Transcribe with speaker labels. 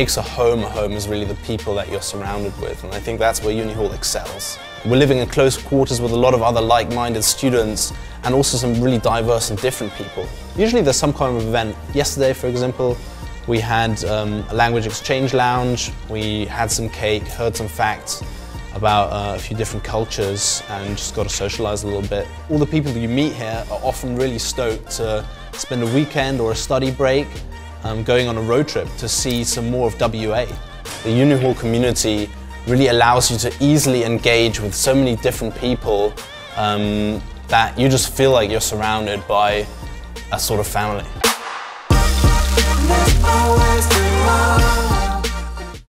Speaker 1: makes a home a home is really the people that you're surrounded with, and I think that's where Uni Hall excels. We're living in close quarters with a lot of other like-minded students and also some really diverse and different people. Usually there's some kind of event. Yesterday, for example, we had um, a language exchange lounge, we had some cake, heard some facts about uh, a few different cultures and just got to socialize a little bit. All the people that you meet here are often really stoked to spend a weekend or a study break um, going on a road trip to see some more of WA. The Uni Hall community really allows you to easily engage with so many different people um, that you just feel like you're surrounded by a sort of family.